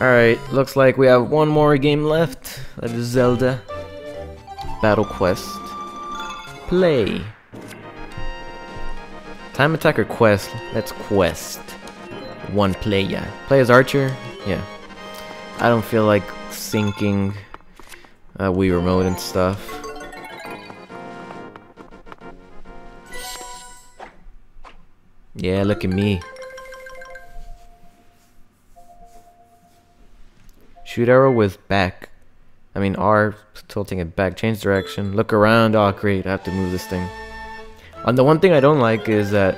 Alright, looks like we have one more game left. That is Zelda. Battle Quest. Play. Time Attacker Quest. Let's quest. One player. Play as Archer? Yeah. I don't feel like syncing uh, Wii Remote and stuff. Yeah, look at me. Shoot arrow with back. I mean R, tilting it back. Change direction. Look around. Oh, great. I have to move this thing. And the one thing I don't like is that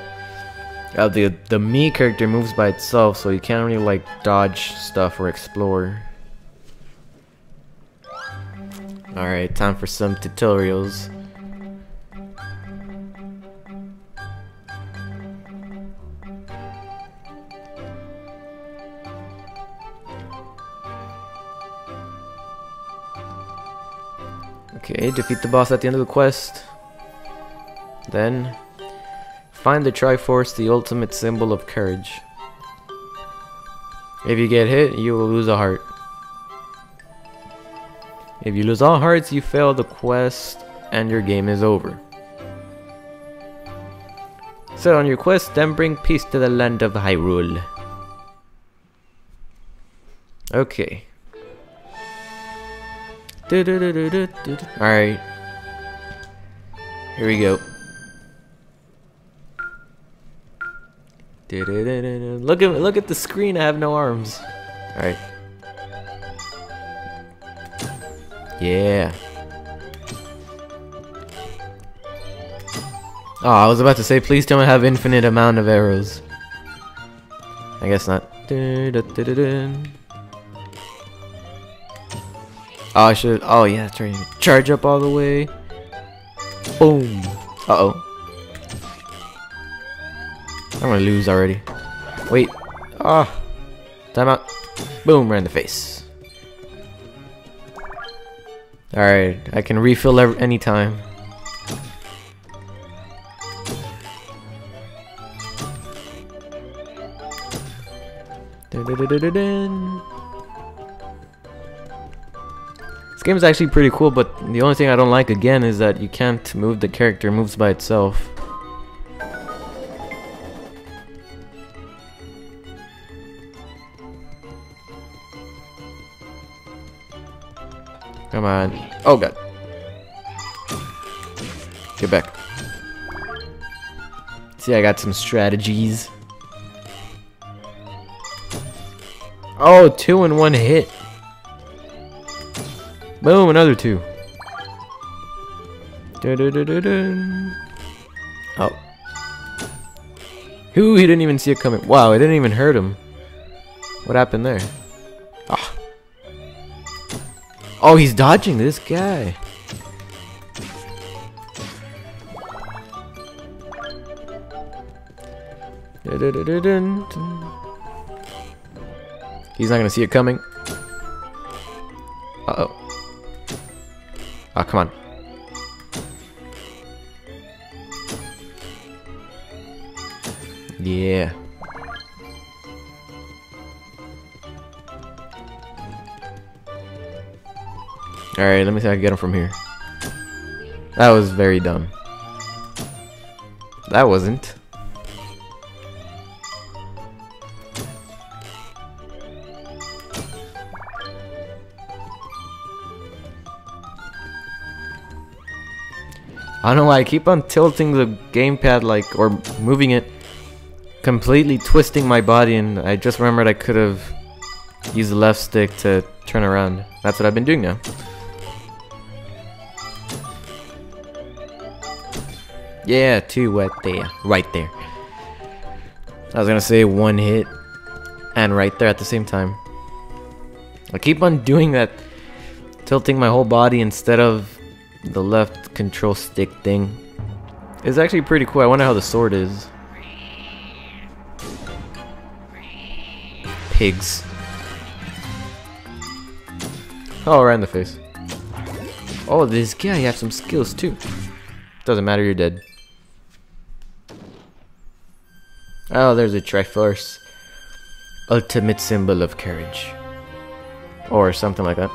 uh, the the me character moves by itself, so you can't really like dodge stuff or explore. Alright, time for some tutorials. Okay, defeat the boss at the end of the quest. Then, find the Triforce, the ultimate symbol of courage. If you get hit, you will lose a heart. If you lose all hearts, you fail the quest and your game is over. Set on your quest, then bring peace to the land of Hyrule. Okay. Alright. Here we go. Look at look at the screen, I have no arms. Alright. Yeah. Oh, I was about to say, please don't have infinite amount of arrows. I guess not. Oh, I should. Oh, yeah, that's. Charge up all the way. Boom. Uh oh. I'm gonna lose already. Wait. Ah. Oh. Time out. Boom, right in the face. Alright, I can refill any time. Dun, dun, dun, This game is actually pretty cool, but the only thing I don't like again is that you can't move the character, moves by itself. Come on. Oh god. Get back. See, I got some strategies. Oh, two in one hit. Boom, another two. Dun, dun, dun, oh. Who? He didn't even see it coming. Wow, it didn't even hurt him. What happened there? Oh. Oh, he's dodging this guy. He's not gonna see it coming. Oh, come on. Yeah. Alright, let me see if I can get him from here. That was very dumb. That wasn't. I don't know why I keep on tilting the gamepad like or moving it completely twisting my body and I just remembered I could have used the left stick to turn around. That's what I've been doing now. Yeah, two wet there. Right there. I was gonna say one hit and right there at the same time. I keep on doing that tilting my whole body instead of the left control stick thing. It's actually pretty cool. I wonder how the sword is. Pigs. Oh, right in the face. Oh, this guy has some skills too. Doesn't matter, you're dead. Oh, there's a Triforce. Ultimate symbol of courage. Or something like that.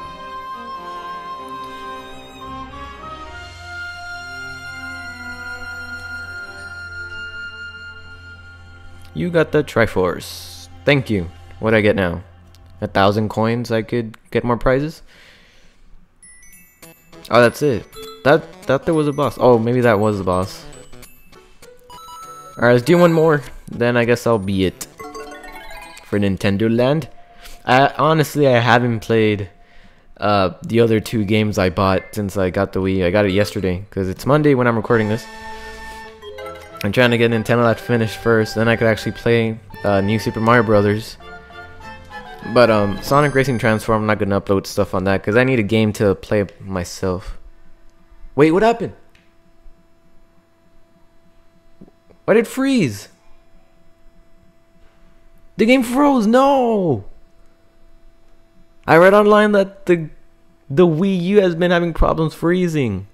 You got the Triforce. Thank you. What do I get now? A thousand coins I could get more prizes? Oh, that's it. That that there was a boss. Oh, maybe that was the boss. Alright, let's do one more. Then I guess I'll be it. For Nintendo Land. I, honestly, I haven't played uh, the other two games I bought since I got the Wii. I got it yesterday, because it's Monday when I'm recording this. I'm trying to get Nintendo Land finished first, then I could actually play uh, New Super Mario Brothers. But um, Sonic Racing Transform, I'm not gonna upload stuff on that because I need a game to play myself. Wait, what happened? Why did it freeze? The game froze. No. I read online that the the Wii U has been having problems freezing.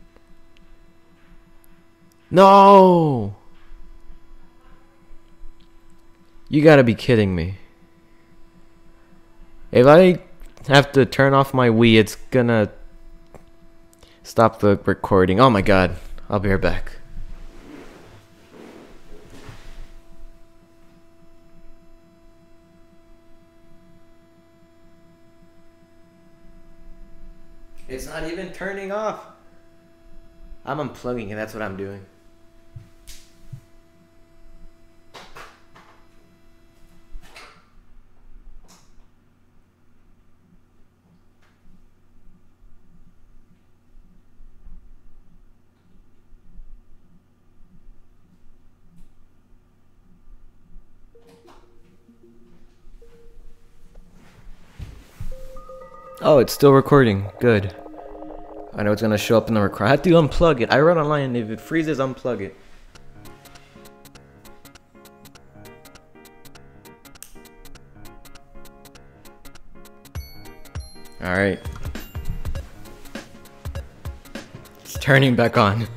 No. You gotta be kidding me. If I have to turn off my Wii, it's gonna stop the recording. Oh my god. I'll be right back. It's not even turning off. I'm unplugging it, that's what I'm doing. Oh, it's still recording. Good. I know it's gonna show up in the record. I have to unplug it. I read online if it freezes, unplug it. Alright. It's turning back on.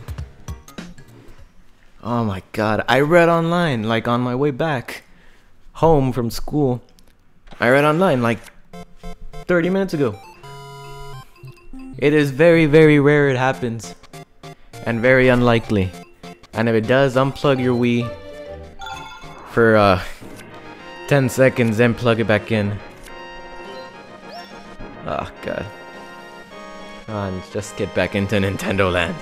Oh my god. I read online, like on my way back home from school. I read online, like 30 minutes ago. It is very, very rare it happens. And very unlikely. And if it does, unplug your Wii for uh, 10 seconds, then plug it back in. Oh, God. On, just get back into Nintendo Land.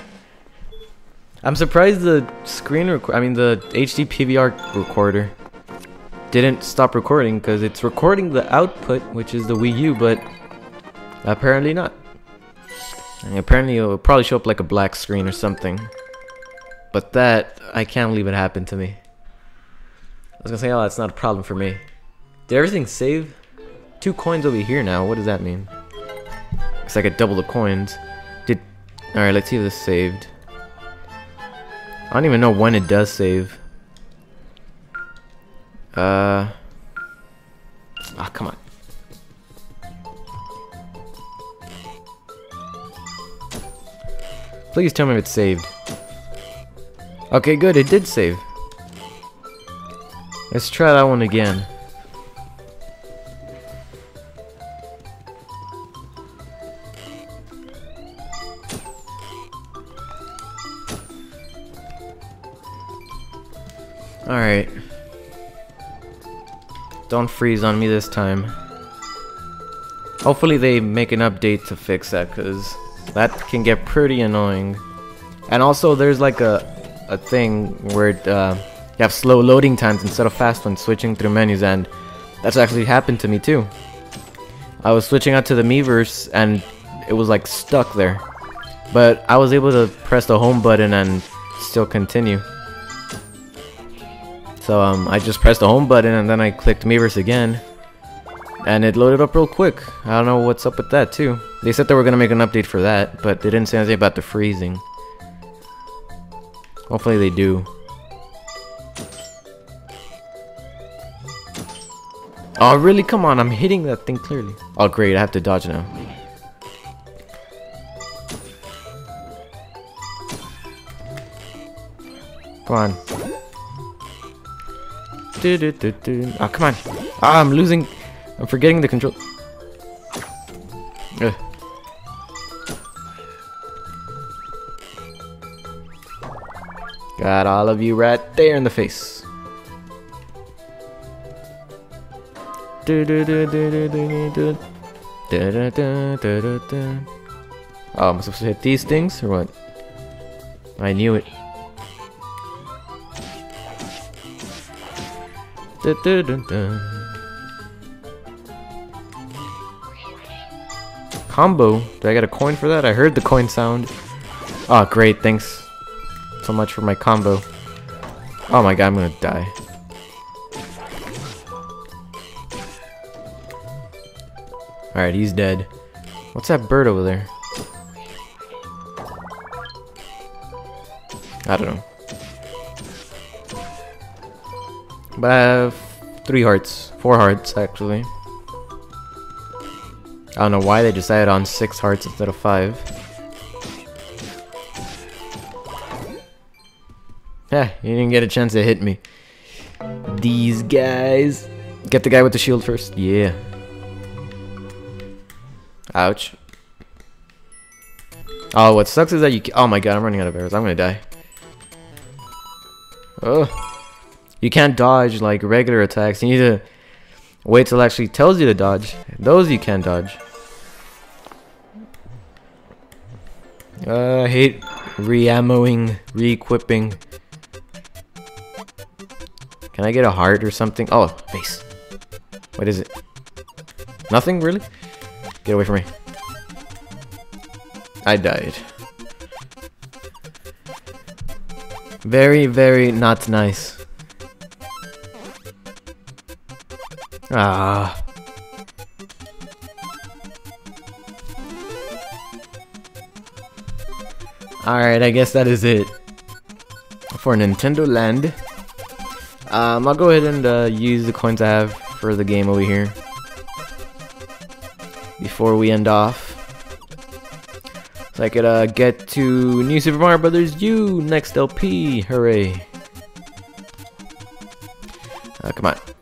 I'm surprised the screen record, I mean the HD PVR recorder didn't stop recording because it's recording the output, which is the Wii U, but apparently not. And apparently it will probably show up like a black screen or something. But that, I can't believe it happened to me. I was gonna say, oh, that's not a problem for me. Did everything save? Two coins over here now, what does that mean? Looks like I double the coins. Did, alright, let's see if this saved. I don't even know when it does save. Uh. Ah, oh, come on. Please tell me it's saved. Okay, good, it did save. Let's try that one again. Alright. Don't freeze on me this time. Hopefully they make an update to fix that, because that can get pretty annoying. And also there's like a, a thing where it, uh, you have slow loading times instead of fast when switching through menus, and that's actually happened to me too. I was switching out to the Miiverse, and it was like stuck there. But I was able to press the home button and still continue. So um, I just pressed the home button and then I clicked Miiverse again. And it loaded up real quick. I don't know what's up with that too. They said they were going to make an update for that, but they didn't say anything about the freezing. Hopefully they do. Oh really? Come on, I'm hitting that thing clearly. Oh great, I have to dodge now. Come on. Oh, come on. Ah, I'm losing. I'm forgetting the control. Ugh. Got all of you right there in the face. Oh, am I supposed to hit these things or what? I knew it. Combo? Do I get a coin for that? I heard the coin sound. Oh, great. Thanks so much for my combo. Oh my god, I'm gonna die. Alright, he's dead. What's that bird over there? I don't know. But I have three hearts. Four hearts, actually. I don't know why they decided on six hearts instead of five. Yeah, you didn't get a chance to hit me. These guys. Get the guy with the shield first. Yeah. Ouch. Oh, what sucks is that you. Oh my god, I'm running out of arrows. I'm gonna die. Oh. You can't dodge like regular attacks. You need to wait till it actually tells you to dodge. Those you can dodge. Uh, I hate re-ammoing, re-equipping. Can I get a heart or something? Oh, face. What is it? Nothing, really? Get away from me. I died. Very, very not nice. Ah. Alright, I guess that is it. For Nintendo Land. Um, I'll go ahead and uh, use the coins I have for the game over here. Before we end off. So I could uh, get to New Super Mario Brothers U next LP. Hooray. Uh, come on.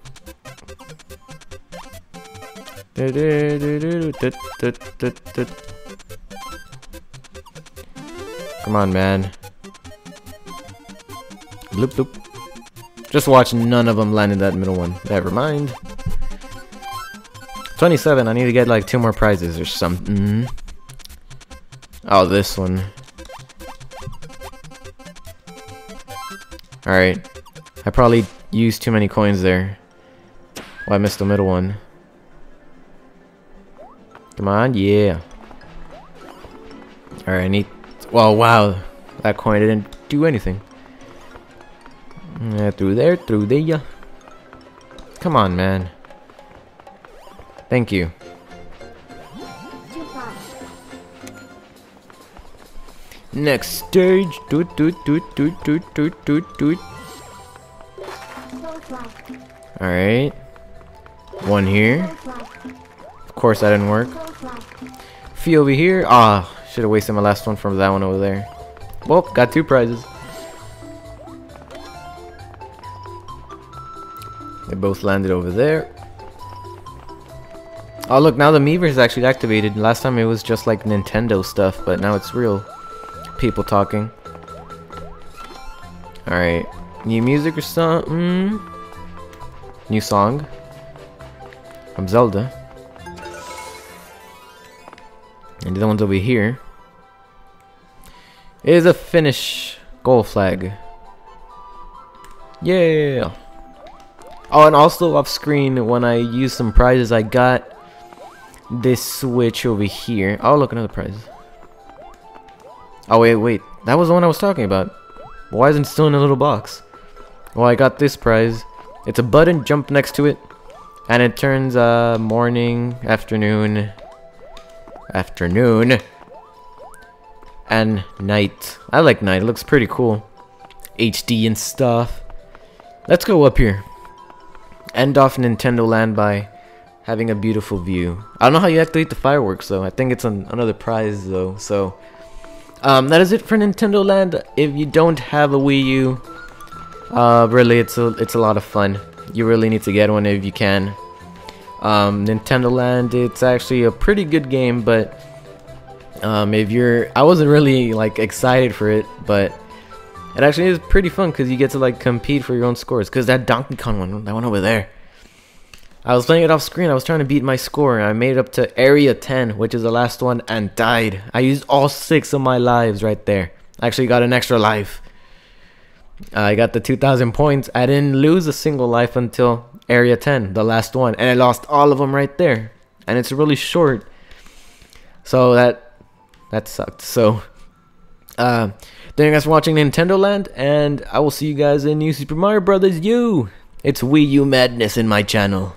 Come on, man. Loop, loop. Just watch none of them land in that middle one. Never mind. 27, I need to get like two more prizes or something. Oh, this one. Alright. I probably used too many coins there. Oh, I missed the middle one. Come on, yeah. Alright, I need... Well, wow. That coin didn't do anything. Yeah, through there, through there. Come on, man. Thank you. Next stage. Doot doot doot doot doot doot doot doot. Alright. One here. Of course that didn't work. Fee over here. Ah, oh, should have wasted my last one from that one over there. Well, got two prizes. They both landed over there. Oh look, now the Miiverse is actually activated. Last time it was just like Nintendo stuff, but now it's real people talking. Alright. New music or something? New song? From Zelda. And the other one's over here. Is a finish goal flag. Yeah. Oh, and also off screen, when I use some prizes, I got this switch over here. Oh, look, another prize. Oh, wait, wait. That was the one I was talking about. Why isn't it still in a little box? Well, I got this prize. It's a button, jump next to it. And it turns uh, morning, afternoon, afternoon, and night. I like night. It looks pretty cool. HD and stuff. Let's go up here. End off Nintendo Land by having a beautiful view. I don't know how you activate the fireworks though. I think it's an, another prize though. So um, that is it for Nintendo Land. If you don't have a Wii U, uh, really, it's a it's a lot of fun. You really need to get one if you can. Um, Nintendo Land, it's actually a pretty good game, but um, if you're, I wasn't really like excited for it, but it actually is pretty fun because you get to like compete for your own scores. Because that Donkey Kong one, that one over there, I was playing it off screen. I was trying to beat my score. And I made it up to area 10, which is the last one, and died. I used all six of my lives right there. I actually got an extra life. I got the 2,000 points. I didn't lose a single life until area 10, the last one, and I lost all of them right there. And it's really short, so that that sucked. So, uh, thank you guys for watching Nintendo Land, and I will see you guys in New Super Mario Brothers U. It's Wii U madness in my channel.